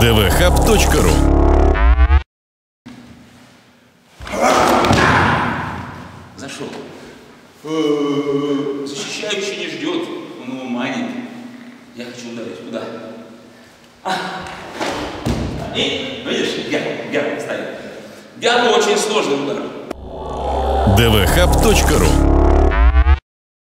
dvhub.ru Зашел. Э, защищающий не ждет, он его манит. Я хочу ударить. Куда? А. И, видишь, я я ставит. Вверх очень сложный удар. dvhub.ru